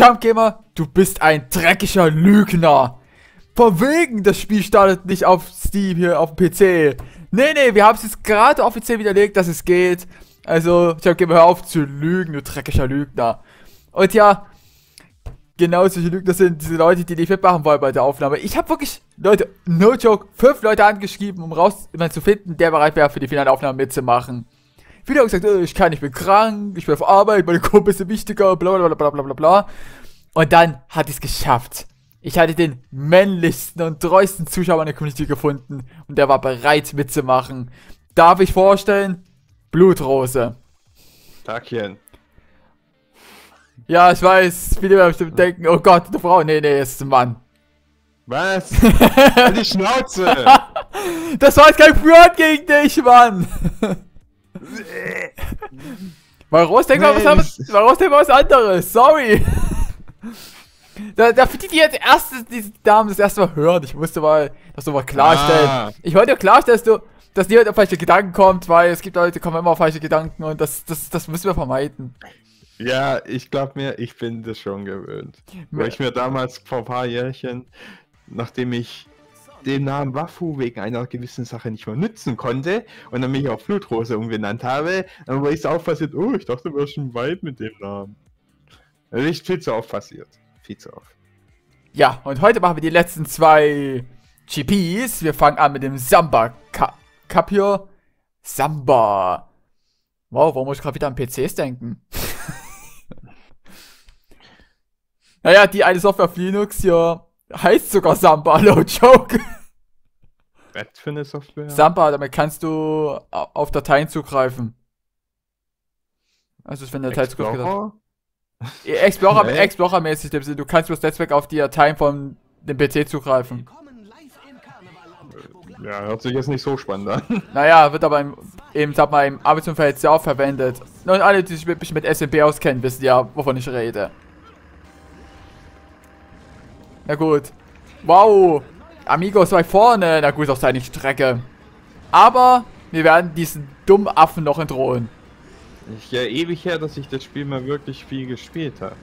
Jump Gamer, du bist ein dreckiger Lügner. Von wegen, das Spiel startet nicht auf Steam hier auf dem PC. Nee, nee, wir haben es jetzt gerade offiziell widerlegt, dass es geht. Also, Jump Gamer, hör auf zu lügen, du dreckiger Lügner. Und ja, genau solche Lügner sind diese Leute, die nicht mitmachen wollen bei der Aufnahme. Ich habe wirklich, Leute, no joke, fünf Leute angeschrieben, um raus zu finden, der bereit wäre, für die finale Aufnahme mitzumachen. Haben gesagt, oh, ich kann, ich bin krank, ich bin auf Arbeit, meine Gruppe ist wichtiger, bla bla bla bla bla bla. Und dann hat ich es geschafft. Ich hatte den männlichsten und treuesten Zuschauer in der Community gefunden und der war bereit mitzumachen. Darf ich vorstellen? Blutrose. Tagchen. Ja, ich weiß, viele werden bestimmt denken, oh Gott, eine Frau. Nee, nee, es ist ein Mann. Was? Halt die Schnauze! das war jetzt kein Front gegen dich, Mann! Warum denk mal was, warum denk mal was anderes? Sorry! Da, da die, die jetzt erst diese Damen das erste Mal hören. Ich musste mal das nochmal klarstellen. Ah. Ich wollte ja klarstellen, dass du, dass niemand auf falsche Gedanken kommt, weil es gibt Leute, die kommen immer auf falsche Gedanken und das, das, das müssen wir vermeiden. Ja, ich glaube mir, ich bin das schon gewöhnt. Weil ich mir damals vor ein paar Jährchen, nachdem ich den Namen Wafu wegen einer gewissen Sache nicht mehr nutzen konnte und dann mich auf Blutrose umgenannt habe, dann war ich so auch passiert, oh, ich dachte, wir schon weit mit dem Namen. Das ist viel zu oft passiert. Viel zu oft. Ja, und heute machen wir die letzten zwei GPs. Wir fangen an mit dem Samba Cup hier. Samba. Wow, warum muss ich gerade wieder an PCs denken? naja, die eine Software auf Linux hier heißt sogar Samba, no joke. Was für eine Software? Samba, damit kannst du auf Dateien zugreifen. Also wenn der Datei zugreift. Explorer, nee. Explorer-mäßig, du kannst das Netzwerk auf die Dateien von dem PC zugreifen. Ja, hört sich jetzt nicht so spannend an. Naja, wird aber im, eben, sag mal, im Arbeitsumfeld sehr oft verwendet. Und alle, die sich wirklich mit SMB auskennen, wissen ja, wovon ich rede. Na gut. Wow. Amigos weit vorne. Na gut, auf seine Strecke. Aber wir werden diesen dummen Affen noch entdrohen. Ich ja ewig her, dass ich das Spiel mal wirklich viel gespielt habe.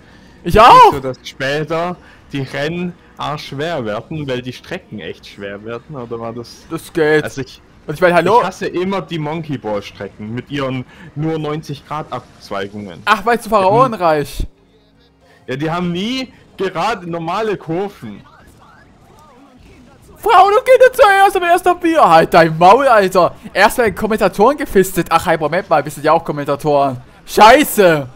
Ich auch! So, dass später die Rennen schwer werden, weil die Strecken echt schwer werden, oder war das... Das geht. Also ich, und ich meine, hallo? Ich hasse immer die Monkey Ball Strecken mit ihren nur 90 Grad Abzweigungen. Ach, weil du Pharaonenreich. Ja, die haben nie gerade normale Kurven. Frau, du gehst zuerst am ersten Bier. Halt dein Maul, Alter. Erstmal Kommentatoren gefistet. Ach, hey, Moment mal, wir sind ja auch Kommentatoren. Scheiße.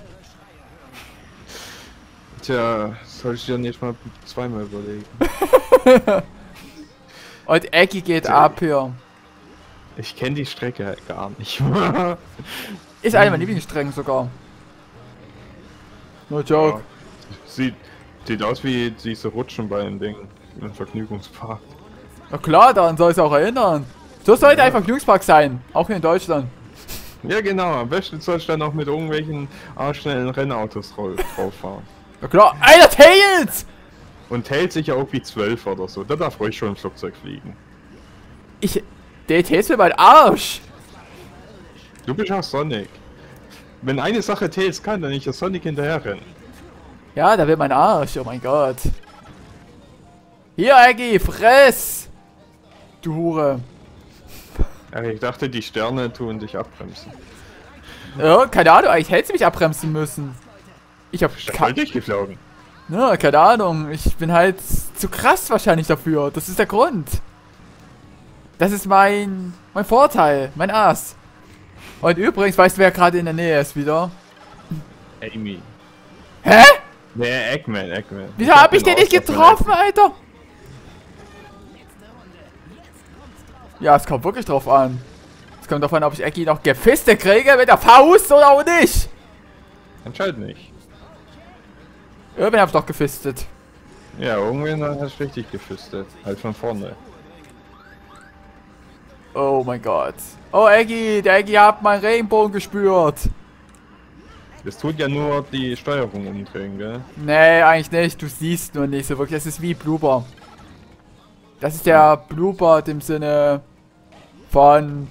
Tja, soll ich dir nicht mal zweimal überlegen. Und Eggy geht Tja. ab hier. Ich kenne die Strecke halt gar nicht. Ist eine meiner Lieblingsstrecken sogar. No joke. Ja. Sieht, Sieht aus wie diese Rutschen bei dem Ding. Im Vergnügungspark. Na klar, daran soll es auch erinnern. So sollte ja. ein Vergnügungspark sein. Auch hier in Deutschland. Ja genau, am besten soll ich dann auch mit irgendwelchen arschschnellen Rennautos drauf fahren. Na klar, Alter, Tails! Und Tails sich ja auch wie 12 oder so. Da darf ruhig schon im Flugzeug fliegen. Ich... Der Tails will mein Arsch! Du bist auch Sonic. Wenn eine Sache Tails kann, dann nicht der Sonic hinterher rennen. Ja, da wird mein Arsch. Oh mein Gott. Hier, Aggie, fress! Du Hure. Ich dachte, die Sterne tun dich abbremsen. Ja, keine Ahnung, eigentlich hätte sie mich abbremsen müssen. Ich hab... Voll geflogen. Ja, keine Ahnung. Ich bin halt zu krass wahrscheinlich dafür. Das ist der Grund. Das ist mein... mein Vorteil. Mein Ass. Und übrigens, weißt du, wer gerade in der Nähe ist wieder? Amy. Hä? Nee, Eggman, Eggman. Wieso hab ich den nicht getroffen, Alter? Ja, es kommt wirklich drauf an. Es kommt davon, ob ich Ecki noch Gefiste kriege mit der Faust oder auch nicht. Anscheinend nicht. Irgendwann hab ich doch gefistet. Ja, irgendwann hast du richtig gefistet. Halt von vorne. Oh mein Gott. Oh, Eggy, der Eggy hat meinen Regenbogen gespürt. Das tut ja nur die Steuerung umdrehen, gell? Nee, eigentlich nicht. Du siehst nur nicht so wirklich. Das ist wie Blooper. Das ist der Blooper im Sinne von,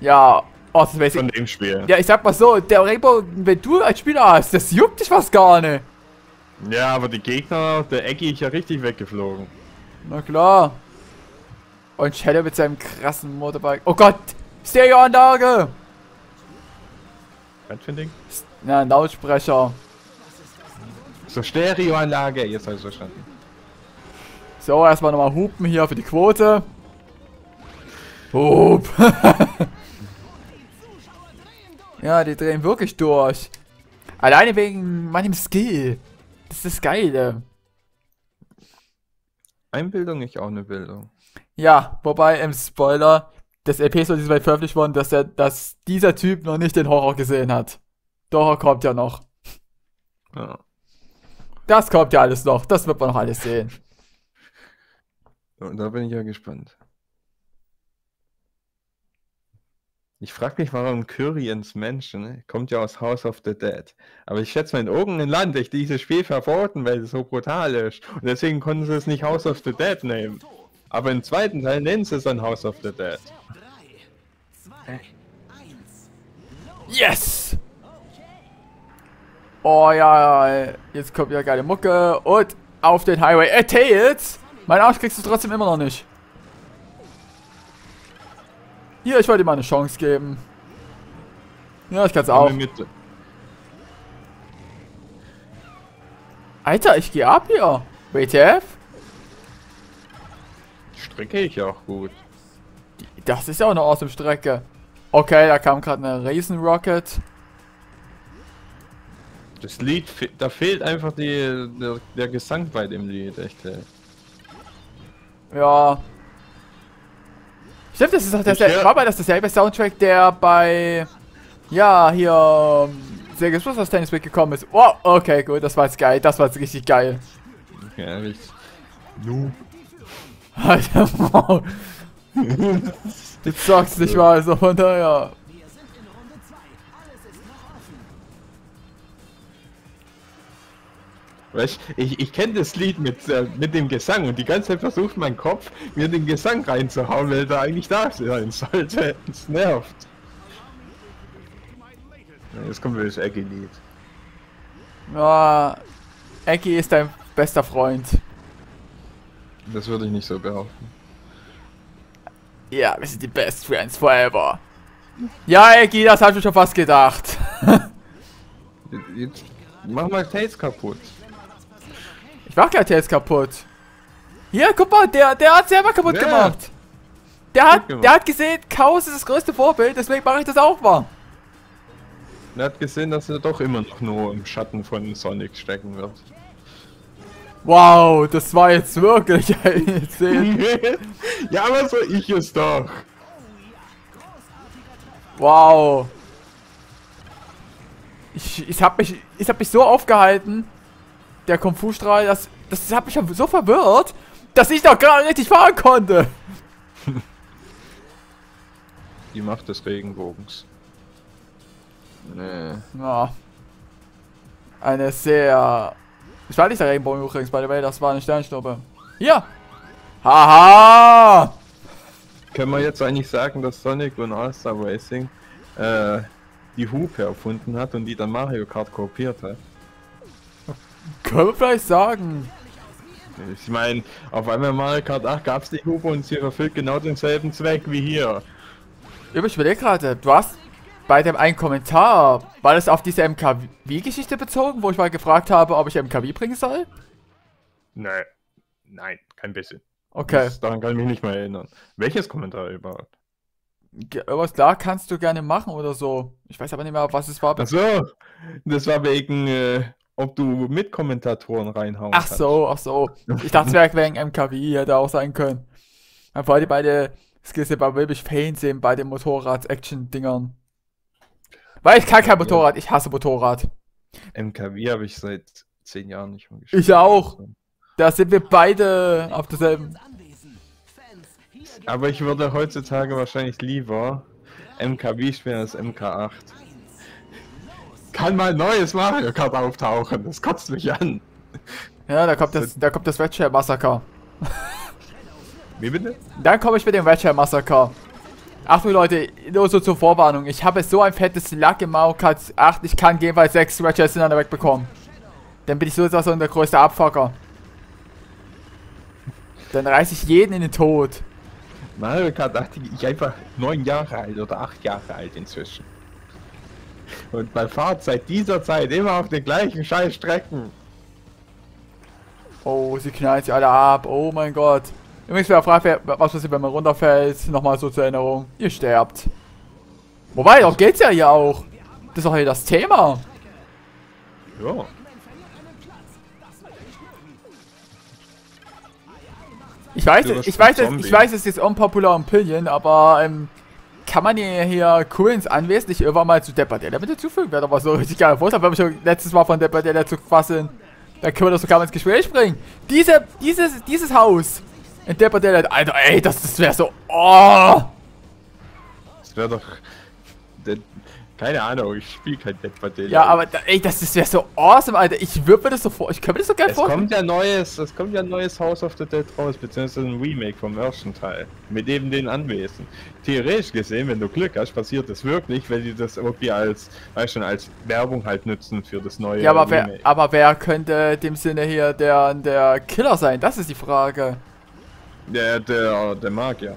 ja, oh. Von dem Spiel. Ja, ich sag mal so, der Rainbow, wenn du als Spieler hast, das juckt dich was gar nicht. Ja, aber die Gegner, der Eggy ist ja richtig weggeflogen. Na klar. Und Shadow mit seinem krassen Motorbike. Oh Gott! Stereoanlage! Was für ein Ding? Na, ein Lautsprecher. So, Stereoanlage, jetzt habe ich verstanden. So, erstmal nochmal hupen hier für die Quote. Hup. ja, die drehen wirklich durch. Alleine wegen meinem Skill. Das ist das Geile. Einbildung ist auch eine Bildung. Ja, wobei im Spoiler, das Episode ist weit veröffentlicht worden, dass, er, dass dieser Typ noch nicht den Horror gesehen hat. Horror kommt ja noch. Ja. Das kommt ja alles noch. Das wird man noch alles sehen. Und da bin ich ja gespannt. Ich frage mich, warum Kyrians Menschen, ne? kommt ja aus House of the Dead. Aber ich schätze mal, in irgendeinem Land ist dieses Spiel verboten, weil es so brutal ist. Und deswegen konnten sie es nicht House of the Dead nehmen. Aber im zweiten Teil nennen sie es dann House of the Dead. Yes! Oh ja, jetzt kommt ja geile Mucke und auf den Highway. Äh, Tails! Mein Arsch kriegst du trotzdem immer noch nicht. Hier, ich wollte dir mal eine Chance geben. Ja, ich kann's auch. Alter, ich gehe ab hier. WTF? Strecke ich auch gut. Das ist ja auch eine awesome Strecke. Okay, da kam gerade eine Riesenrocket. Das Lied, da fehlt einfach die, der, der Gesang bei dem Lied, echt. ey. Ja. Stimmt, das ist doch Ich derselbe, hör- war bei das derselbe Soundtrack, der bei, ja, hier, Sega Super Tennis mitgekommen ist. Wow, okay, gut, das war jetzt geil, das war jetzt richtig geil. Ja, ich. Nu. Alter, wow. Du zockst nicht mal, so von daher. Weißt, ich, ich kenne das Lied mit, äh, mit dem Gesang und die ganze Zeit versucht mein Kopf, mir den Gesang reinzuhauen, weil der eigentlich da sein sollte. Es nervt. Jetzt kommt wieder das Eggy-Lied. Ja, Eki ist dein bester Freund. Das würde ich nicht so behaupten. Ja, wir sind die Best Friends forever. Ja, Eki, das hab ich schon fast gedacht. Jetzt mach mal Tails kaputt. Ich mach gleich jetzt kaputt. Hier, guck mal, der, der hat selber kaputt Ja. gemacht. Der hat, gemacht. der hat gesehen, Chaos ist das größte Vorbild, deswegen mache ich das auch mal. Er hat gesehen, dass er doch immer noch nur im Schatten von Sonic stecken wird. Wow, das war jetzt wirklich ein ja, aber so ich es doch. Wow. Ich, ich hab mich, ich hab mich so aufgehalten, der Kung Fu Strahl, das, das hat mich ja so verwirrt, dass ich doch gerade richtig fahren konnte. Die Macht des Regenbogens. Nee. Ja. Eine sehr. Ich war nicht der Regenbogen übrigens, by the way, das war eine Sternschnuppe. Hier! Haha! Können wir jetzt eigentlich sagen, dass Sonic und All-Star Racing äh, die Hupe erfunden hat und die dann Mario Kart kopiert hat? Können wir vielleicht sagen. Ich meine, auf einmal in Mario Kart 8 gab es die Hupe und sie erfüllt genau denselben Zweck wie hier. Übrigens, ich überlege gerade, du hast bei dem einen Kommentar, war das auf diese MKW-Geschichte bezogen, wo ich mal gefragt habe, ob ich MKW bringen soll? Nee. Nein, kein bisschen. Okay. Das, daran kann ich mich nicht mehr erinnern. Welches Kommentar überhaupt? Ge- Irgendwas klar kannst du gerne machen oder so. Ich weiß aber nicht mehr, was es war. Achso, das war wegen, äh, ob du Mitkommentatoren reinhauen Ach so, ach so. Ich dachte, es wäre wegen MKW, hätte auch sein können. Weil die beide Skills sind bei wirklich Fans sind bei den Motorrad-Action-Dingern. Weil ich kann kein Motorrad, ich hasse Motorrad. MKW habe ich seit zehn Jahren nicht mehr gespielt. Ich auch. Da sind wir beide auf derselben. Aber ich würde heutzutage wahrscheinlich lieber MKW spielen als MK8. Kann mal neues Mario Kart auftauchen, das kotzt mich an. Ja, da kommt das, da kommt das Share Massaker. Wie bitte? Dann komme ich mit dem Share Massaker. Achtung Leute, nur so zur Vorwarnung. Ich habe so ein fettes Lack im Mario Kart 8, ich kann jeweils 6 Red Shares hintereinander wegbekommen. Dann bin ich sozusagen der größte Abfucker. Dann reiße ich jeden in den Tod. Mario Kart 8 ich einfach neun Jahre alt oder acht Jahre alt inzwischen. Und man fahrt seit dieser Zeit immer auf den gleichen Scheißstrecken. Oh, sie knallt sich alle ab. Oh mein Gott. Übrigens, wer fragt, was passiert, wenn man runterfällt, nochmal so zur Erinnerung. Ihr sterbt. Wobei, darum geht's ja hier auch. Das ist doch hier das Thema. Ja. Ich weiß, ich weiß, ich weiß, es ist jetzt unpopular Opinion, aber ähm, kann man hier, hier Coolens Anwesen nicht irgendwann mal zu Depperdella mit hinzufügen? Wäre doch mal so richtig geil Vorschlag, wenn wir schon letztes Mal von Depperdella zu fassen. Dann können wir das sogar mal ins Gespräch bringen. Diese, dieses, dieses Haus in Depperdella, Alter, ey, das, das wäre so, oh! Das wäre doch keine Ahnung, ich spiele kein Dead by Daylight. Ja, aber da, ey, das, das wäre so awesome, Alter. Ich würde mir das so vor. Ich könnte mir das so gerne vorstellen. Es kommt ja neues, es kommt ja ein neues House of the Dead raus, beziehungsweise ein Remake vom ersten Teil. Mit eben den Anwesen. Theoretisch gesehen, wenn du Glück hast, passiert das wirklich, wenn die das irgendwie als, weißt schon, als Werbung halt nutzen für das neue Ja, aber Remake. wer, aber wer könnte dem Sinne hier der, der Killer sein? Das ist die Frage. Der, der, der Magier.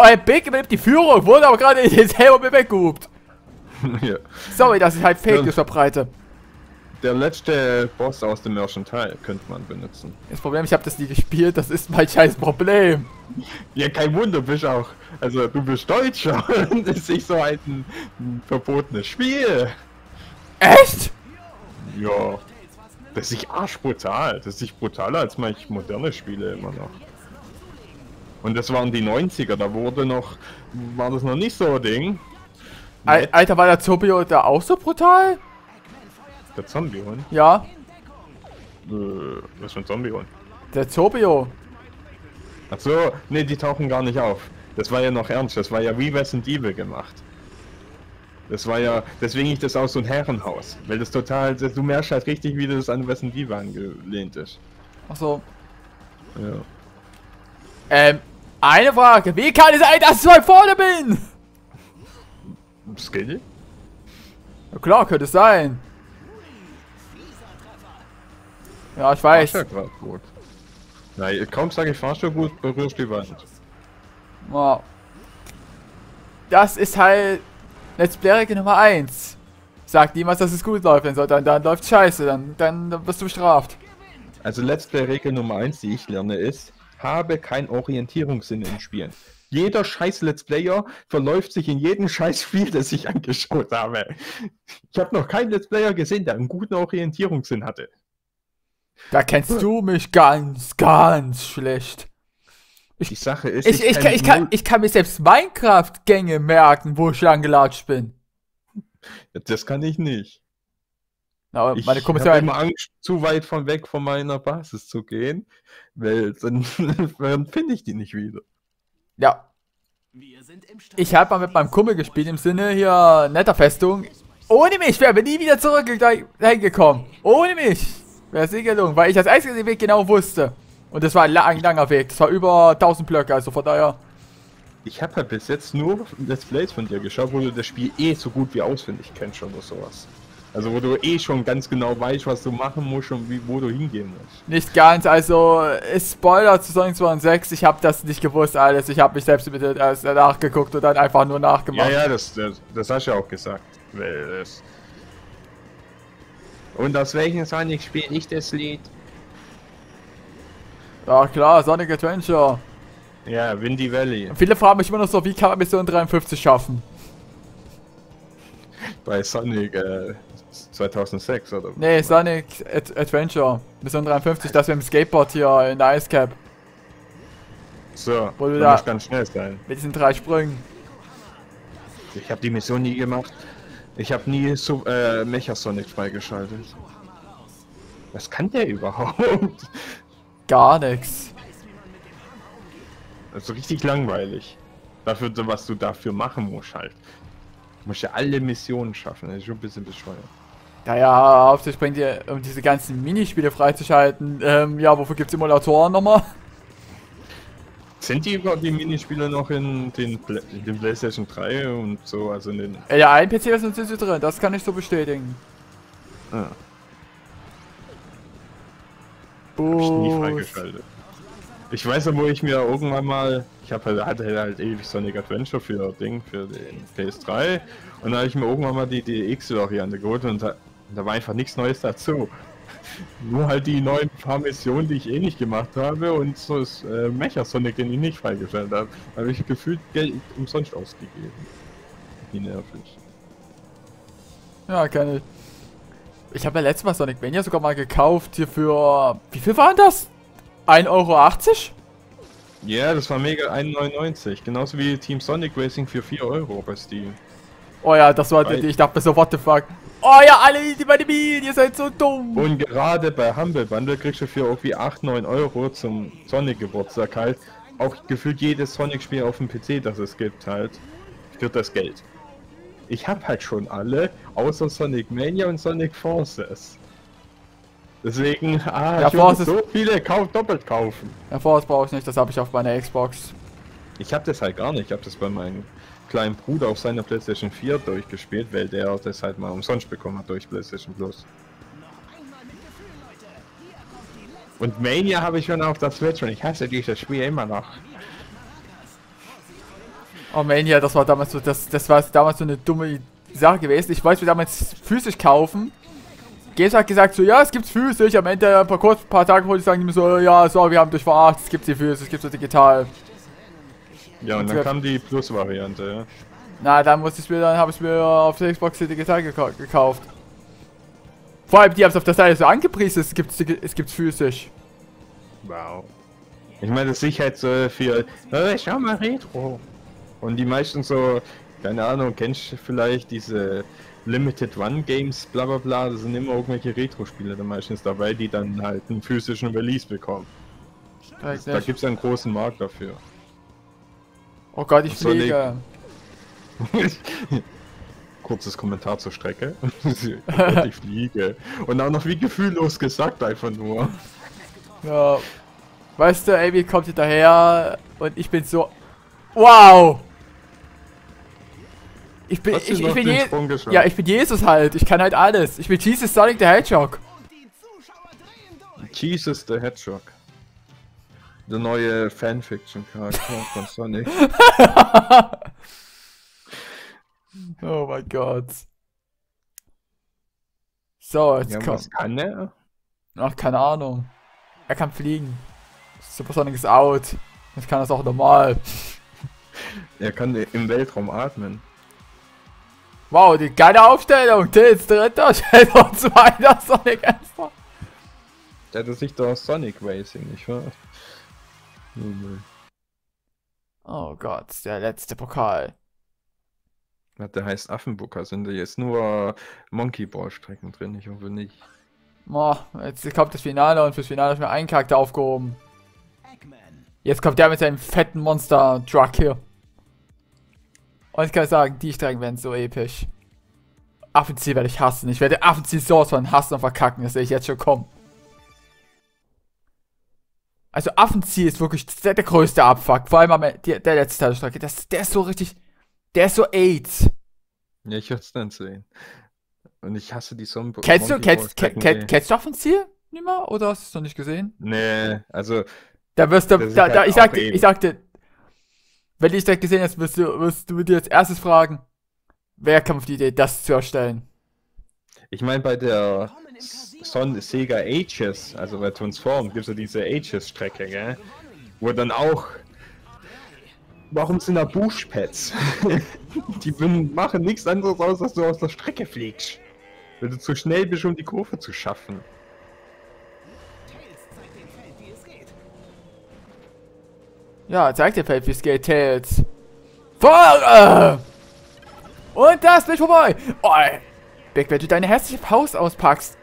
Oh, Big übernimmt die Führung, wurde aber gerade jetzt selber mit weggehupt. ja. Sorry, dass ich halt Fake News verbreite. Der letzte Boss aus dem ersten Teil könnte man benutzen. Das Problem, ich habe das nie gespielt, das ist mein scheiß Problem. Ja, kein Wunder, bist auch. Also, du bist Deutscher und es ist nicht so ein, ein verbotenes Spiel. Echt? Ja. Das ist nicht arschbrutal. Das ist nicht brutaler als manche moderne Spiele immer noch. Und das waren die 90er, da wurde noch, war das noch nicht so ein Ding. Al Alter, war der Zombie da auch so brutal? Der Zombie-Hund? Ja. Äh, was für ein Zombie-Hund? Der Zobio. Ach so, ne, die tauchen gar nicht auf. Das war ja noch ernst, das war ja wie Resident Evil gemacht. Das war ja, deswegen ist das auch so ein Herrenhaus. Weil das total, du merkst halt richtig, wie das an Resident Evil angelehnt ist. Ach so. Ja. Ähm, eine Frage. Wie kann es sein, dass ich so vorne bin? Skill? Ja klar, könnte es sein. Ja, ich weiß. Ja gut. Na, kaum sage ich Fahrstuhl gut, berührst die Wand. Ja. Das ist halt Let's Play Nummer 1. Sagt niemals, dass es gut läuft, dann, dann, dann läuft scheiße, dann, dann, dann wirst du bestraft. Also Let's Play Regel Nummer 1, die ich lerne, ist, habe kein Orientierungssinn in Spielen. Jeder scheiß Let's Player verläuft sich in jedem scheiß Spiel, das ich angeschaut habe. Ich habe noch keinen Let's Player gesehen, der einen guten Orientierungssinn hatte. Da kennst du mich ganz, ganz schlecht. Ich, Die Sache ist, ich, ich, ich, kann, ich, kann, ich kann mir selbst Minecraft-Gänge merken, wo ich lang gelatscht bin. Das kann ich nicht. Aber ich habe ja immer Angst, zu weit von weg von meiner Basis zu gehen, weil dann, dann finde ich die nicht wieder. Ja. Ich habe mal mit meinem Kumpel gespielt, im Sinne hier netter Festung. Ohne mich wären wir nie wieder zurück gekommen. Ohne mich wäre es nie gelungen, weil ich das einzige Weg genau wusste. Und das war ein, ein langer Weg. Das war über 1000 Blöcke, also von daher. Ich habe halt bis jetzt nur Let's Plays von dir geschaut, wo du das Spiel eh so gut wie auswendig kennst oder sowas. Also wo du eh schon ganz genau weißt, was du machen musst und wie, wo du hingehen musst. Nicht ganz, also Spoiler zu Sonic 2 und 6, ich habe das nicht gewusst alles. Ich habe mich selbst mit erst nachgeguckt und dann einfach nur nachgemacht. Ja, ja, das, das, das hast du ja auch gesagt. Das und aus welchem Sonic spiele ich das Lied? Ja klar, Sonic Adventure. Ja, Windy Valley. Viele fragen mich immer noch so, wie kann man Mission 53 schaffen? Bei Sonic, äh, 2006 oder? Nee, Sonic Ad Adventure. Mission 53, das wir im Skateboard hier in der Ice Cap. So, Wo du da muss ganz schnell sein. Mit diesen drei Sprüngen. Ich habe die Mission nie gemacht. Ich habe nie so, äh, Mecha Sonic freigeschaltet. Was kann der überhaupt? Gar nichts. Also richtig langweilig. Dafür, was du dafür machen musst halt. Du musst ja alle Missionen schaffen, das ist schon ein bisschen bescheuert. Naja, hauptsächlich bringt ihr, um diese ganzen Minispiele freizuschalten. Ähm, ja, wofür gibt es Emulatoren nochmal? Sind die überhaupt die Minispiele noch in den, in den PlayStation 3 und so, also in den... Ja, ein PC-Version sind sie drin, das kann ich so bestätigen. Ah. Hab ich nie freigeschaltet. Ich weiß noch, wo ich mir irgendwann mal, ich hab halt, hatte halt ewig Sonic Adventure für Ding, für den PS3 und da habe ich mir irgendwann mal die DX-Variante geholt und da, da war einfach nichts Neues dazu. Nur halt die neuen paar Missionen, die ich eh nicht gemacht habe und so das äh, Mecha Sonic, den ich nicht freigestellt habe. Habe ich gefühlt Geld umsonst ausgegeben. Wie nervig. Ja, keine. Ich habe ja letztes Mal Sonic Mania sogar mal gekauft hier für. Wie viel waren das? 1,80 Euro? Ja, das war mega 1,99. Genauso wie Team Sonic Racing für 4 Euro bei Steam. Oh ja, das war. Weil ich dachte so, what the fuck. Oh ja, alle die meine Minen, ihr seid so dumm. Und gerade bei Humble Bundle kriegst du für irgendwie 8, 9 Euro zum Sonic Geburtstag halt auch gefühlt jedes Sonic Spiel auf dem PC, das es gibt halt, für das Geld. Ich hab halt schon alle, außer Sonic Mania und Sonic Forces. Deswegen, ah, ja, ich würde so viele kauf, doppelt kaufen. Ja, Force brauche ich nicht, das habe ich auf meiner Xbox. Ich habe das halt gar nicht, ich habe das bei meinem kleinen Bruder auf seiner Playstation 4 durchgespielt, weil der das halt mal umsonst bekommen hat durch Playstation Plus. Und Mania habe ich schon auf der Switch und ich hasse dieses Spiel immer noch. Oh Mania, das war damals so, das, das war damals so eine dumme Sache gewesen. Ich wollte mir damals physisch kaufen. Games hat gesagt so, ja, es gibt's physisch. Am Ende, ein paar kurz, paar Tage wollte ich sagen, die mir so, ja, so, wir haben dich verarscht, es gibt sie physisch, es gibt so digital. Ja, und dann kam die Plus-Variante, ja. Na, dann musste ich mir, dann habe ich mir auf der Xbox digital gekau gekauft. Vor allem, die haben es auf der Seite so angepriesen, es gibt es gibt's physisch. Wow. Ich meine, das Sicherheit so für, äh, schau mal Retro. Und die meisten so, keine Ahnung, kennst du vielleicht diese Limited One Games, bla bla bla, das sind immer irgendwelche Retro-Spiele da meistens dabei, die dann halt einen physischen Release bekommen. Das, da gibt es einen großen Markt dafür. Oh Gott, ich fliege. Kurzes Kommentar zur Strecke. ich fliege. Und auch noch wie gefühllos gesagt, einfach nur. Ja. Weißt du, Amy kommt hinterher und ich bin so. Wow! Ich bin, ich, ich bin Je ja, ich bin Jesus halt. Ich kann halt alles. Ich bin Jesus Sonic the Hedgehog. Jesus the Hedgehog. Der neue Fanfiction-Charakter von Sonic. oh mein Gott. So, jetzt ja, kommt. Was kann er? Ach, keine Ahnung. Er kann fliegen. Super Sonic ist out. Jetzt kann das auch normal. Er kann im Weltraum atmen. Wow, die geile Aufstellung. Tills dritter, Shadow zweiter, Sonic erster. Der hat sich doch Sonic Racing, nicht wahr? Oh Gott, der letzte Pokal. Der heißt Affenbucker. Sind da jetzt nur Monkey Ball Strecken drin? Ich hoffe nicht. Oh, jetzt kommt das Finale und fürs Finale ist mir ein Charakter aufgehoben. Jetzt kommt der mit seinem fetten Monster-Truck hier. Und ich kann sagen, die Strecken werden so episch. Affenziel werde ich hassen. Ich werde Affenziel sowas von hassen und verkacken. Das sehe ich jetzt schon kommen. Also Affenziel ist wirklich der, der größte Abfuck. Vor allem am, der, der letzte Teil der Strecke. Das, der ist so richtig... Der ist so AIDS. Ja, ich würde es dann sehen. Und ich hasse die Sonnenbrücke. Kennst du, kennst, kennst, kennst du Affenziel? Nicht mal? Oder hast du es noch nicht gesehen? Nee, also... Da wirst du... Da, da, halt ich, sagte, ich sagte, wenn ich das gesehen hast, wirst du, wirst du dir als erstes fragen, wer kam auf die Idee, das zu erstellen? Ich meine, bei der Son Sega Ages, also bei Transform, gibt es ja diese Ages-Strecke, gell? Wo dann auch. Warum sind da Bushpads? die machen nichts anderes aus, als du aus der Strecke fliegst. Wenn du zu schnell bist, um die Kurve zu schaffen. Ja, zeig dir Feld, wie es geht, Tails. Fahre! Und das bin ich vorbei. Oh, Big, wenn du deine hässliche Faust auspackst.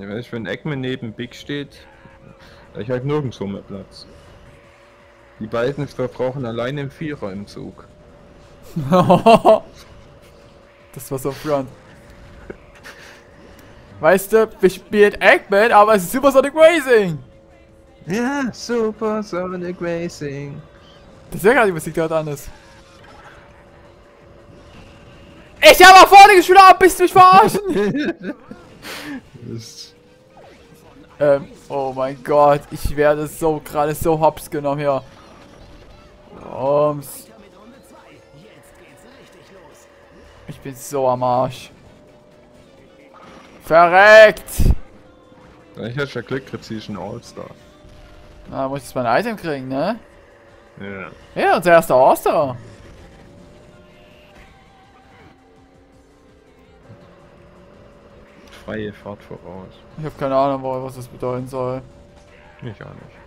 Ja, wenn ich wenn Eggman neben Big steht, ich halt nirgendwo mehr Platz. Die beiden verbrauchen alleine im Vierer im Zug. das war so front. Weißt du, wir spielen Eggman, aber es ist Super Sonic Racing. Ja, Super Sonic Racing. Das ist ja gerade die Musik, hat anders. Ich habe vorne geschlagen, bist du mich verarschen? Ähm, oh mein Gott, ich werde so gerade so hops genommen hier. Ums. Ich bin so am Arsch. Verreckt! Ich hätte schon Glück, krieg ich einen All-Star. Na, muss ich jetzt mein Item kriegen, ne? Ja. Ja, unser erster All-Star. Freie Fahrt voraus. Ich habe keine Ahnung, was das bedeuten soll. Ich auch nicht.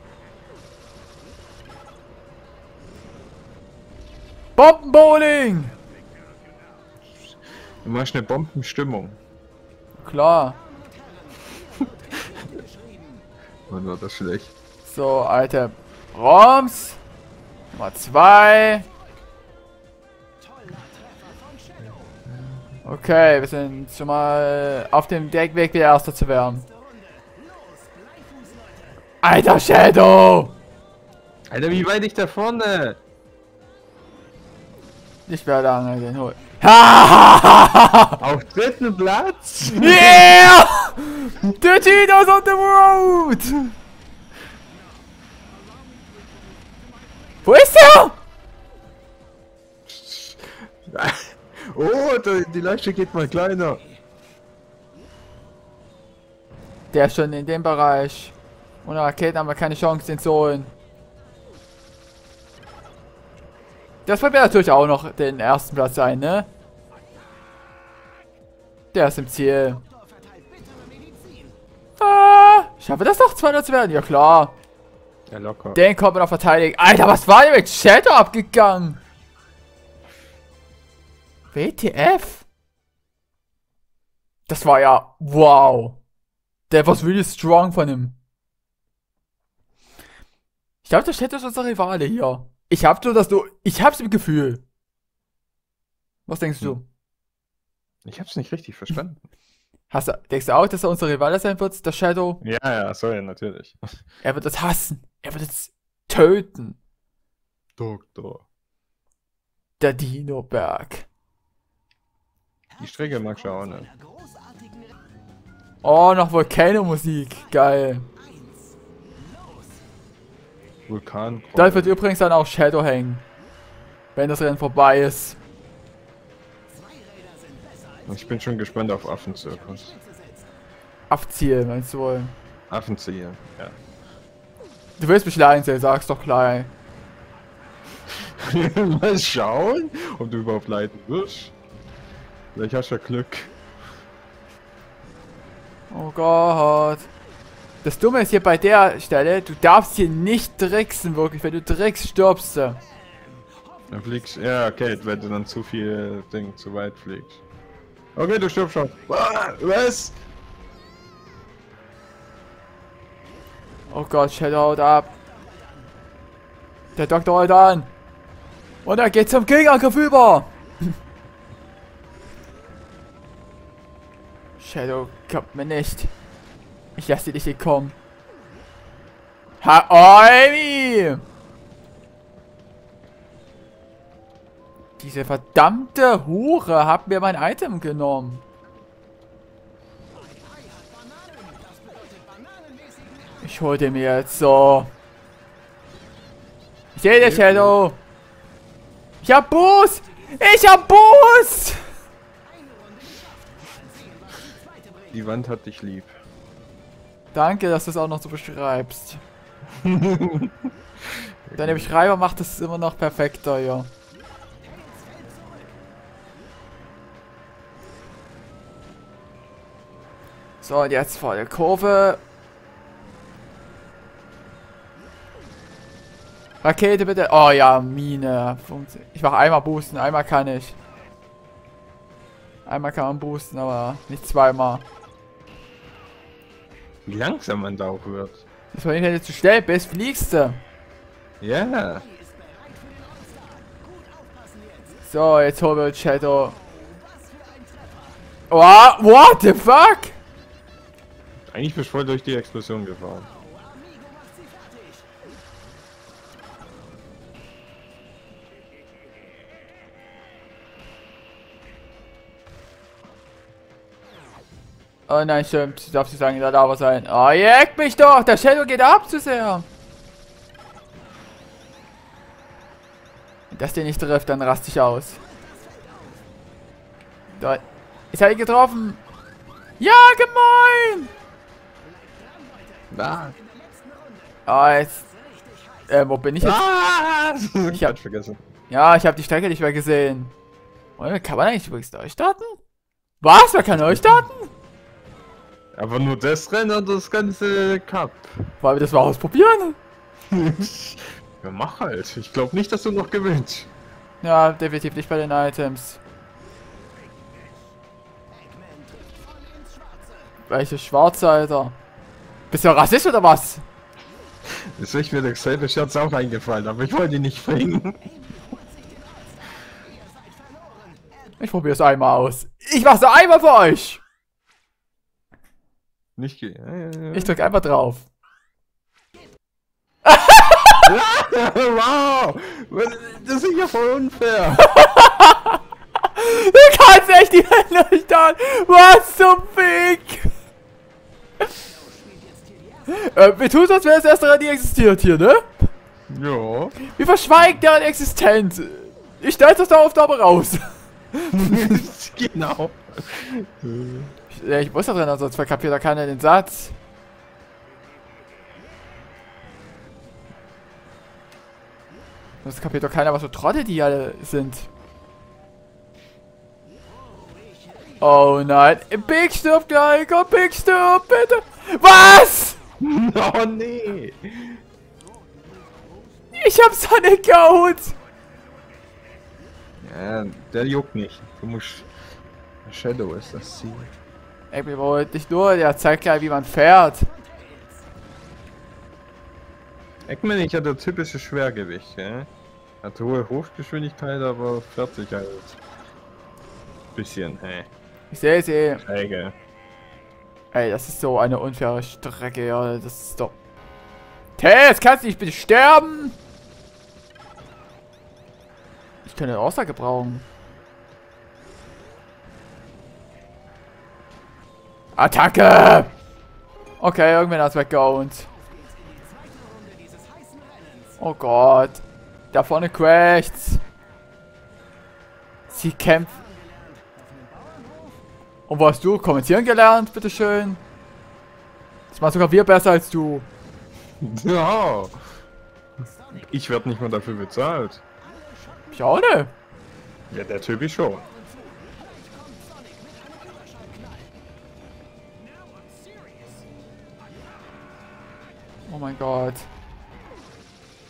Bombenbowling! Du machst eine Bombenstimmung. Klar. Wann war das schlecht? So, alte Roms. Nummer zwei. Okay, wir sind schon mal auf dem Weg, wieder Erster zu werden. Alter Shadow! Alter, wie weit ich da vorne? Ich werde lange den holen. Auf dritten Platz? yeah! The Tito's on the road! Wo ist er? Oh, die Leiche geht mal kleiner. Der ist schon in dem Bereich. Ohne Raketen haben wir keine Chance, den zu holen. Das wird natürlich auch noch den ersten Platz sein, ne? Der ist im Ziel. Ah, schaffe das doch, Zweiter zu werden? Ja klar. Ja, locker. Den kommt man noch verteidigen. Alter, was war denn mit Shadow abgegangen? WTF? Das war ja... Wow. Der war really strong von ihm. Ich glaube, der Shadow ist unser Rivale hier. Ich hab so das... Ich hab's im Gefühl. Was denkst du? Ich hab's nicht richtig verstanden. Hast du, denkst du auch, dass er unser Rivale sein wird, der Shadow? Ja, ja, sorry, natürlich. Er wird es hassen. Er wird es töten. Doktor. Der Dino-Berg. Die Strecke mag ich auch nicht. Oh, noch Volcano-Musik. Geil. Vulkan. Da wird übrigens dann auch Shadow hängen. Wenn das Rennen vorbei ist. Ich bin schon gespannt auf Affenzirkus. Abziehen, meinst du wohl? Affenzieher, ja. Du willst mich leiden sehen, sag's doch gleich. Mal schauen, ob du überhaupt leiden wirst. Vielleicht hast du ja Glück. Oh Gott. Das Dumme ist hier bei der Stelle, du darfst hier nicht tricksen, wirklich. Wenn du trickst, stirbst du. Dann fliegst Ja, okay, wenn du dann zu viel Ding zu weit fliegst. Okay, du stirbst schon. Ah, Was? Oh Gott, Shadow haut ab. Der Doktor holt an. Und er geht zum Gegenangriff über. Shadow kommt mir nicht. Ich lasse dich hier kommen. Ha Amy! Diese verdammte Hure hat mir mein Item genommen. Ich hol den mir jetzt so. Ich sehe dich, Shadow. Ich hab Boost! Ich hab Boost! Die Wand hat dich lieb. Danke, dass du es auch noch so beschreibst. Deine Beschreibung macht es immer noch perfekter, ja. So, und jetzt vor der Kurve. Rakete bitte. Oh ja, Mine. Ich mach einmal boosten, einmal kann ich. Einmal kann man boosten, aber nicht zweimal. Wie langsam man da auch wird. Das war nicht, wenn du zu schnell bist, fliegst du. Ja. So, jetzt holen wir uns Shadow. Oh, what the fuck? Eigentlich bist du voll durch die Explosion gefahren. Oh nein, stimmt. Darf sie sagen, in der Lava sein. Oh, eckt mich doch. Der Shadow geht ab zu sehr. Wenn das den nicht trifft, dann raste ich aus. Da. Ich habe ihn getroffen. Ja, gemein. Ah, Ah, jetzt. Äh, wo bin ich jetzt? ah, Ich hab- vergessen. Ja, ich habe die Strecke nicht mehr gesehen. Kann man eigentlich übrigens neu starten? Was? Man kann neu starten? Aber nur das Rennen und das ganze Cup. Wollen wir das mal ausprobieren? ja, mach halt. Ich glaube nicht, dass du noch gewinnst. Ja, definitiv nicht bei den Items. Welche Schwarze, Alter? Bist du Rassist oder was? Ist echt mir derselbe Scherz auch eingefallen, aber ich wollte ihn nicht bringen. Ich probiere es einmal aus. Ich mach's einmal für euch. Nicht ge äh, Ich drück einfach drauf. wow! Das ist ja voll unfair. Du kannst echt die Hände nicht an. Was zum Fick? äh, wir tun so, als wäre das erste Rennen, die existiert hier, ne? ja. Wir verschweigen deren Existenz. Ich stelle das da Aufnahme raus. genau. Ich, muss da drin, sonst verkapiert da keiner den Satz. Sonst kapiert doch keiner, was für Trottel die alle sind. Oh nein. Big stirbt gleich. Komm, Big stirbt, bitte. Was? Oh nee. Ich hab Sonic geholt. Ja, der juckt nicht. Du musst. Shadow ist das Ziel. Ey, wir wollen nicht nur, der zeigt gleich, wie man fährt. Eggman ich hat der typische Schwergewicht, ja? Hat hohe Hochgeschwindigkeit, aber fährt sich halt. Bisschen, hä? Ich sehe sie. Träge. Ey, das ist so eine unfaire Strecke, ja. Das ist doch. Tess, kannst du nicht bitte sterben? Ich könnte eine Aussage gebrauchen. Attacke! Okay, irgendwann hat's weggehauen. Oh Gott. Da vorne crasht's. Sie kämpfen. Und wo hast du kommentieren gelernt, bitteschön? Das machen sogar wir besser als du. Ja. Ich werde nicht mal dafür bezahlt. Ich auch ne? Ja, der Typ schon. Oh mein Gott.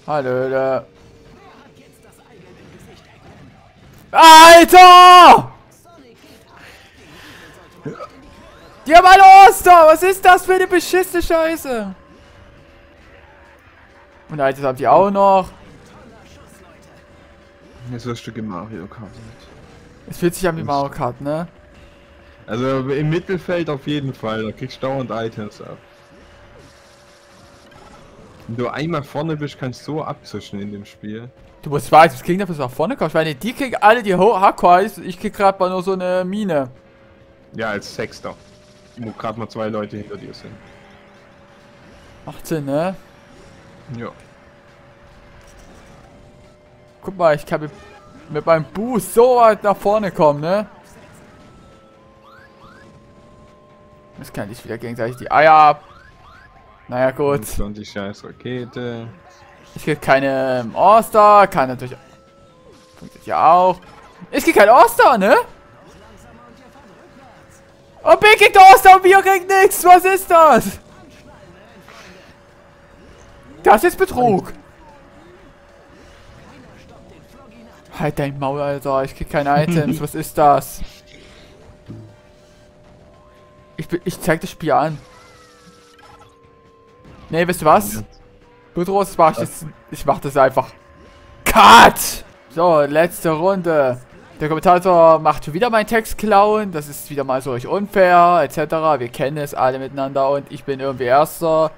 Hallo. Alter! Die haben alle Oster! Was ist das für eine beschissene Scheiße? Und Alter, haben die auch noch. Jetzt wirst du Mario Kart. Es fühlt sich an wie Mario Kart, ne? Also im Mittelfeld auf jeden Fall, da kriegst du dauernd Items ab. Wenn du einmal vorne bist, kannst du so abzischen in dem Spiel. Du musst Items kriegen, dafür dass du nach vorne kommst. Weil die kriegen alle die Ho- Hardcore ist. Ich krieg gerade mal nur so eine Mine. Ja, als Sechster. Wo gerade mal zwei Leute hinter dir sind. Macht Sinn, ne? Ja. Guck mal, ich kann mit, mit meinem Boost so weit nach vorne kommen, ne? Das kann ich wieder gegenseitig die Eier ab. Naja, gut. Und dann die scheiß Rakete. Ich krieg keine ähm, All-Star, kann natürlich... Funktioniert ja auch. Ich krieg kein All-Star, ne? Oh, Big kriegt All-Star und wir kriegen nichts. Was ist das? Das ist Betrug. Halt dein Maul, Alter. Ich krieg keine Items. Was ist das? Ich, ich zeig das Spiel an. Nee, wisst ihr was? Budros, mach ich, das, ich mach das einfach. Cut! So, letzte Runde. Der Kommentator macht wieder meinen Text klauen. Das ist wieder mal so euch unfair, etc. Wir kennen es alle miteinander und ich bin irgendwie Erster.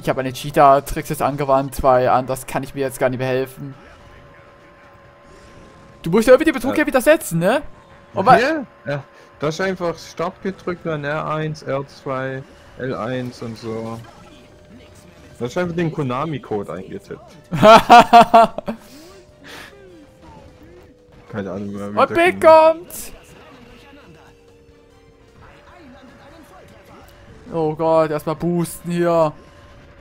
Ich habe eine Cheater-Tricks jetzt angewandt, weil anders kann ich mir jetzt gar nicht mehr helfen. Du musst ja irgendwie den Betrug Ja. widersetzen, ne? Und wa- Ja, ja. Das ist einfach Start gedrückt, dann R1, R2, L1 und so. Das ist einfach den Konami-Code eingetippt. Keine Ahnung mehr. Und Big kommt! Oh Gott, erstmal boosten hier.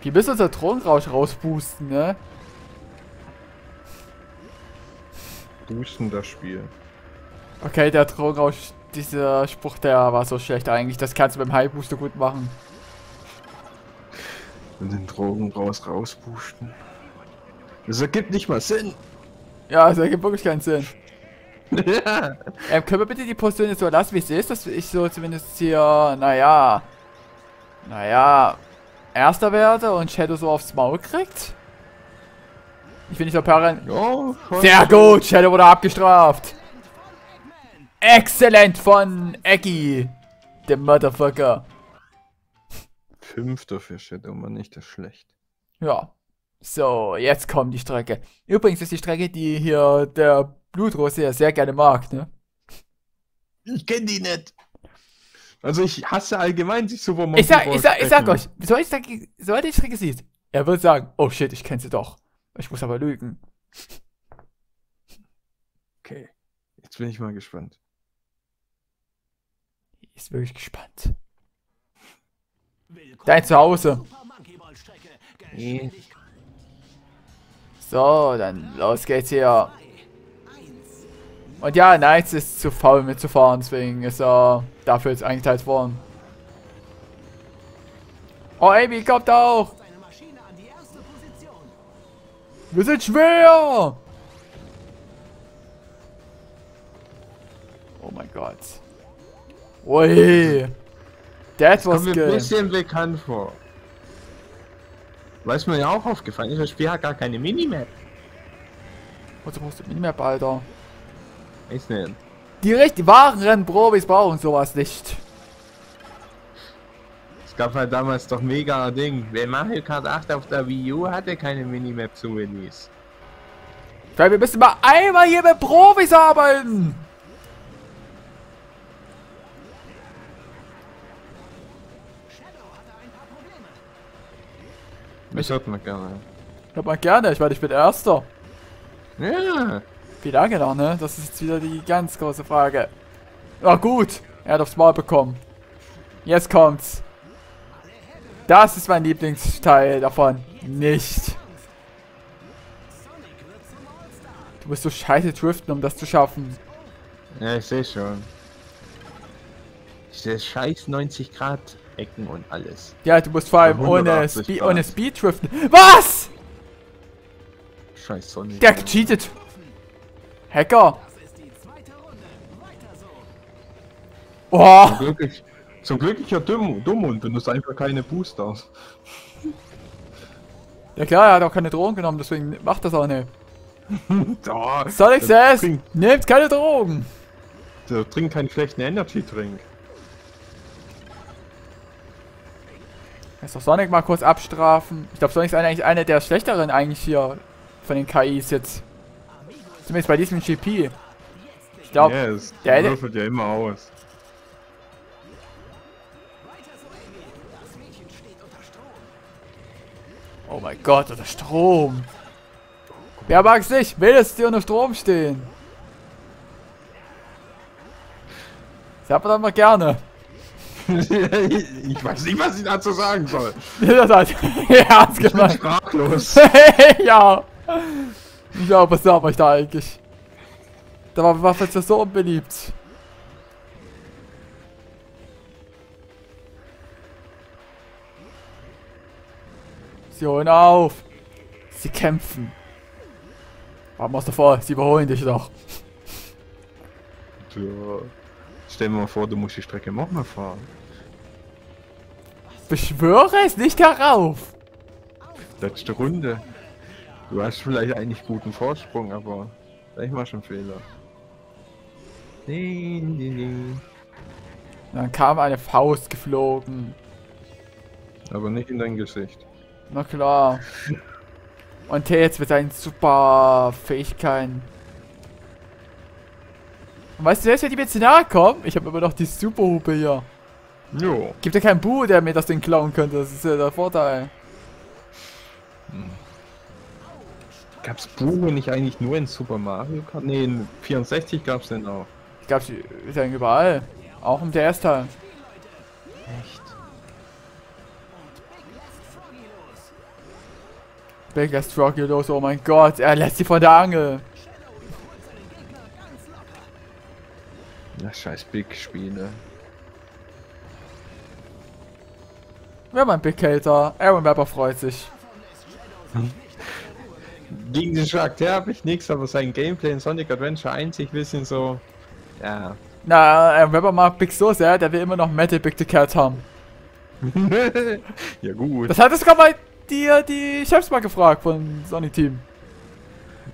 Wie müssen unser Thronrausch rausboosten, ne? Boosten das Spiel. Okay, der Thronrausch, dieser Spruch, der war so schlecht eigentlich. Das kannst du beim High Booster gut machen. Und den Drogen raus rausboosten. Das ergibt nicht mal Sinn. Ja, das ergibt wirklich keinen Sinn. ja. Ähm, können wir bitte die Position jetzt so lassen, wie es ist, dass ich so zumindest hier, naja, naja, erster werde und Shadow so aufs Maul kriegt? Ich will nicht so Perren. Ja, schon. Sehr gut, Shadow wurde abgestraft. Exzellent von Eggy, der Motherfucker. Fünfter für Shadow, man nicht das schlecht. Ja. So, jetzt kommt die Strecke. Übrigens ist die Strecke, die hier der Blutrose ja sehr gerne mag, ne? Ich kenne die nicht. Also ich hasse allgemein sich Super Monkey Ich sag, ich sag, ich sag euch, sobald, ich sag, sobald ihr die Strecke sieht, er wird sagen, oh shit, ich kenne sie doch. Ich muss aber lügen. Okay, jetzt bin ich mal gespannt. Ist wirklich gespannt. Dein Zuhause. Nee. So, dann los geht's hier. Und ja, Knights ist zu faul mitzufahren, deswegen ist er dafür jetzt eingeteilt worden. Oh, Amy kommt auch! Wir sind schwer! Oh mein Gott. Ui! That was Kommt mir ein bisschen bekannt vor. Weiß mir ja auch aufgefallen ist, das Spiel hat gar keine Minimap. Wozu brauchst du Minimap, Alter? Weiß nicht. Die richtig wahren Rennprobis brauchen sowas nicht. Es gab halt damals doch mega Ding. Wer Mario Kart 8 auf der Wii U hatte keine Minimap zu Release. Weil wir müssen mal einmal hier mit Profis arbeiten. Das hört man gerne. Hört man gerne, ich meine, ich bin Erster. Ja. Wie lange noch, ne? Das ist jetzt wieder die ganz große Frage. Na gut, er hat aufs Maul bekommen. Jetzt kommt's. Das ist mein Lieblingsteil davon. Nicht. Du musst so scheiße driften, um das zu schaffen. Ja, ich sehe schon. Diese scheiß 90 Grad Ecken und alles. Ja, du musst vor allem ohne, 180 Spe ohne Speed driften. Was? Scheiß Sonne. Der cheatet. Hacker. Oh, Zum Glück, ich, zum Glück ich ja dumm, dumm und benutze einfach keine Booster. ja klar, er hat auch keine Drogen genommen, deswegen macht das auch nicht. Sonic says, nehmt keine Drogen. trink keinen schlechten Energy Lass doch Sonic mal kurz abstrafen. Ich glaube, Sonic ist eigentlich einer der schlechteren eigentlich hier von den KIs jetzt. Zumindest bei diesem GP. Ich glaube, yes, der würfelt ja immer aus. oh mein Gott, unter Strom. Wer mag's nicht? Will es dir unter Strom stehen? Sagt man doch mal gerne. Ich weiß nicht, was ich dazu sagen soll. das hat ernst Ich bin gemeint. sprachlos. ja. Ja, was sag ich da eigentlich? Da war Waffe jetzt so unbeliebt. Sie holen auf. Sie kämpfen. Warum machst du vor? Sie überholen dich doch. Ja. Stell dir mal vor, du musst die Strecke nochmal fahren. Beschwöre es nicht herauf. Letzte Runde. Du hast vielleicht eigentlich guten Vorsprung, aber machst du einen Fehler. Nee, nee, nee. Dann kam eine Faust geflogen. Aber nicht in dein Gesicht. Na klar. Und jetzt mit seinen super Fähigkeiten. Und weißt du, wenn die mir zu nahe kommen, ich habe immer noch die Superhupe hier. Jo. Gibt ja keinen Bu, der mir das Ding klauen könnte. Das ist ja der Vorteil. Gab's Buche nicht eigentlich nur in Super Mario Kart? Nee, in 64 gab's den auch. Ich glaube, ist ja überall. Auch im DS-Teil. Echt? Big lässt Froggy los, oh mein Gott, er lässt sie von der Angel. Na, scheiß Big-Spiele. Wir haben einen Big Hater. Aaron Webber freut sich. Gegen den Charakter habe ich nichts, aber sein Gameplay in Sonic Adventure 1, ich bisschen so. Ja. Na, Aaron Webber mag Big so sehr, der will immer noch Metal Big the Cat haben. ja, gut. Das hat es sogar mal die, die Chefs mal gefragt von Sonic Team.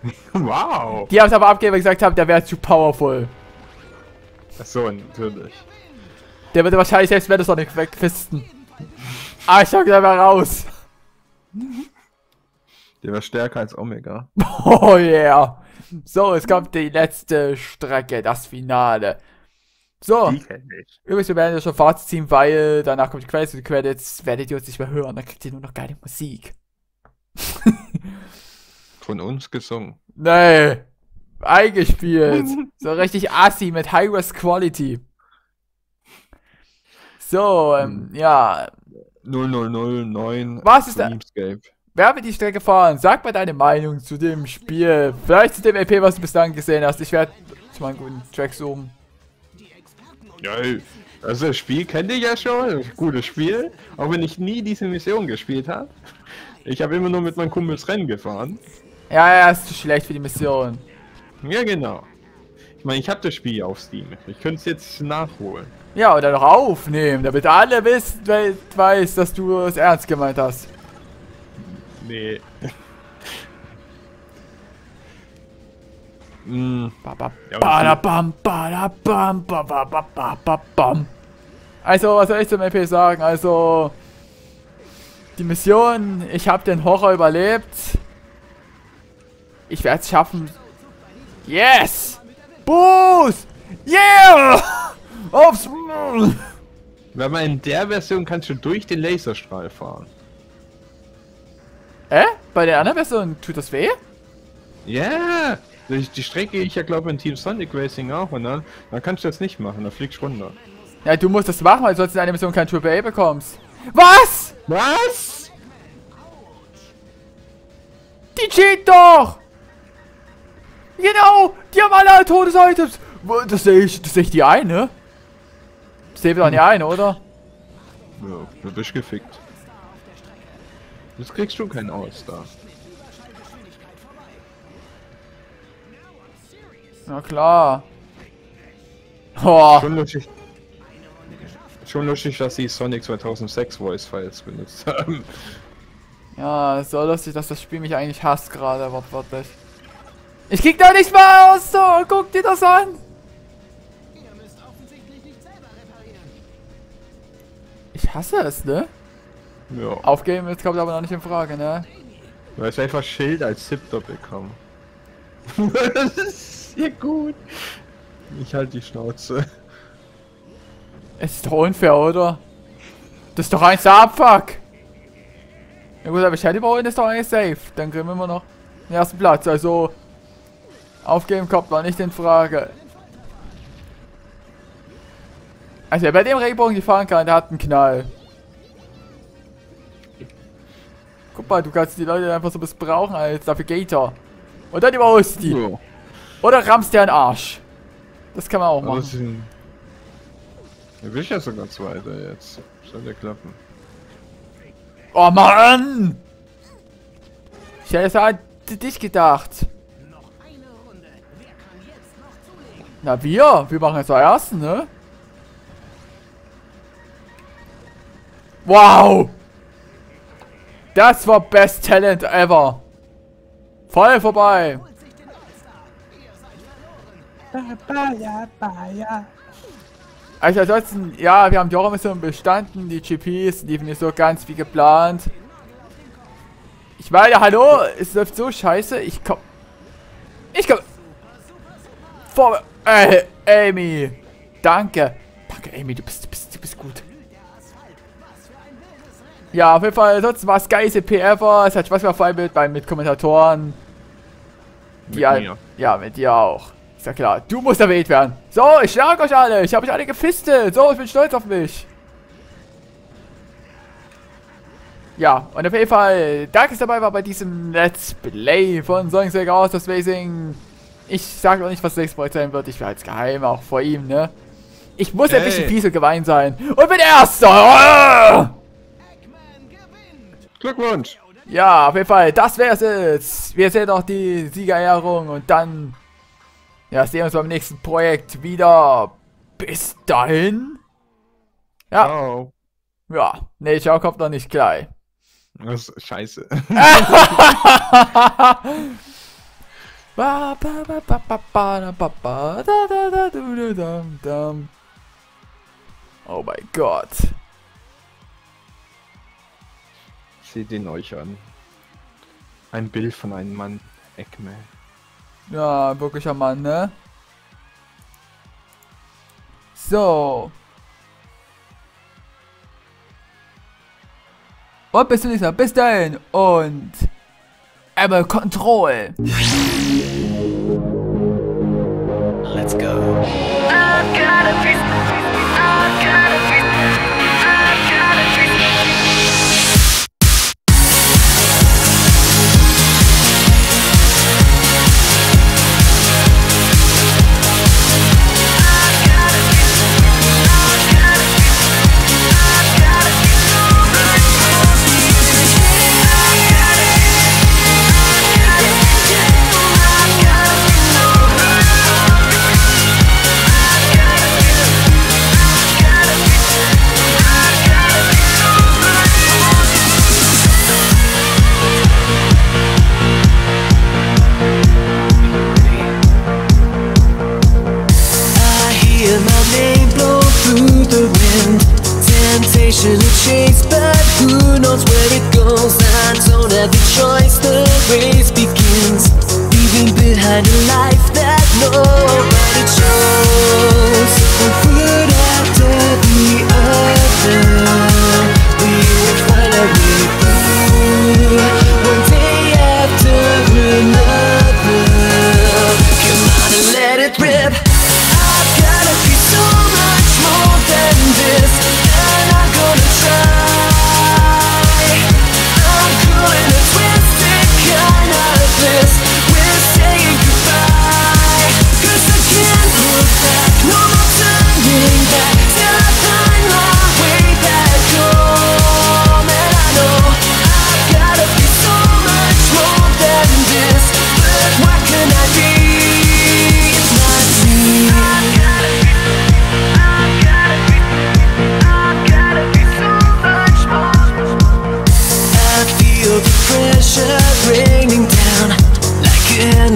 Wow. Die haben es aber abgegeben, weil gesagt haben, der wäre zu powerful. Achso, natürlich. Der würde wahrscheinlich selbst Metal Sonic wegfisten. Ah, ich sag da mal raus. Der war stärker als Omega. Oh yeah. So, es kommt die letzte Strecke, das Finale. So, übrigens, wir werden ja schon Fazit ziehen, weil danach kommt die Credits und die Credits werdet ihr uns nicht mehr hören, dann kriegt ihr nur noch geile Musik. Von uns gesungen. Nee, eingespielt. so richtig assi mit High-Res Quality. So, ähm, ja, 0009. Was ist da- wer wird die Strecke fahren? Sag mal deine Meinung zu dem Spiel. Vielleicht zu dem EP, was du bislang gesehen hast. Ich werde mal einen guten Track zoomen. Ja, also das Spiel kennt ihr ja schon. Gutes Spiel. Auch wenn ich nie diese Mission gespielt habe. Ich habe immer nur mit meinen Kumpels Rennen gefahren. Ja, ja, ist zu schlecht für die Mission. Ja, genau. Ich meine, ich habe das Spiel auf Steam. Ich könnte es jetzt nachholen. Ja, oder noch aufnehmen, damit alle wissen, weiß, dass du es ernst gemeint hast. Nee. Bam. Also, was soll ich zum EP sagen? Also, die Mission, ich habe den Horror überlebt. Ich werde es schaffen. Yes! Boost! Yeah! Aufs... wenn man in der Version kannst du durch den Laserstrahl fahren. Äh? Bei der anderen Version tut das weh? Ja! Die, die Strecke ich ja glaube in Team Sonic Racing auch und dann, dann kannst du das nicht machen, dann fliegst du runter. Ja, du musst das machen, weil sonst in einer Mission kein Triple A bekommst. Was? Was? Die cheat doch! Genau! Die haben alle Todesitems! Das sehe ich, das sehe ich die ein, ich doch nicht ein, oder? Ja, du bist gefickt. Jetzt kriegst du keinen All-Star. Na klar. Oh, Schon lustig. Schon lustig, dass sie Sonic 2006 Voice Files benutzt haben. ja, so lustig, dass das Spiel mich eigentlich hasst gerade, wortwörtlich. Ich krieg da nicht mal aus, so, guck dir das an! Ich hasse es, ne? Ja. Aufgeben, jetzt kommt aber noch nicht in Frage, ne? Du hast einfach Schild als Zip-Top bekommen. das ist ja gut. Ich halt die Schnauze. Es ist doch unfair, oder? Das ist doch der Abfuck. Ja gut, aber Shelly überholen ist doch eigentlich safe. Dann kriegen wir immer noch den ersten Platz. Also, aufgeben kommt noch nicht in Frage. Also, wer bei dem Regenbogen die fahren kann, der hat einen Knall. Guck mal, du kannst die Leute einfach so missbrauchen als Navigator. Und dann überholst du die. Ja. Oder rammst dir einen Arsch. Das kann man auch machen. sind. Da will ich ja sogar Zweiter jetzt. Soll ja klappen. Oh Mann! Ich hätte es an dich gedacht. Na wir? Wir machen jetzt den ersten, ne? Wow! Das war Best Talent ever. Voll vorbei. Also ansonsten, ja, wir haben die Horror-Mission bestanden, die GPs liefen nicht so ganz wie geplant. Ich meine, hallo, es läuft so scheiße, ich komm... Ich komm... Vor... Äh, Amy. Danke. Danke, Amy, du bist, du bist, du bist gut. Ja, auf jeden Fall, sonst war es geilste PR ever. Es hat Spaß gemacht, vor allem mit, mit Kommentatoren. Die Mit ein- mir. Ja, mit dir auch. Ist ja klar. Du musst erwähnt werden. So, ich schlag euch alle. Ich habe euch alle gefistet. So, ich bin stolz auf mich. Ja, und auf jeden Fall, danke, dass dabei war bei diesem Let's Play von Sonic Sega aus das Racing. Ich sage noch nicht, was das nächste Projekt sein wird. Ich werde als geheim, auch vor ihm, ne? Ich muss ein Hey. bisschen fies und gemein sein. Und bin Erster! Glückwunsch! Ja, auf jeden Fall, das wär's jetzt. Wir sehen noch die Siegerehrung und dann ja, sehen wir uns beim nächsten Projekt wieder. Bis dahin. Ja, Ciao. ja. Nee, Ciao kommt noch nicht gleich. Das ist scheiße. Ba, ba, ba, Seht ihn euch an. Ein Bild von einem Mann. Eggman. Ja, wirklicher Mann, ne? So. Und bis zum nächsten Mal. Bis dahin. Und. Einmal Control.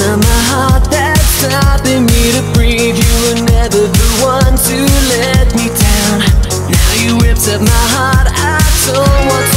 In my heart that's stopping me to breathe. You were never the one to let me down. Now you ripped up my heart. I don't want.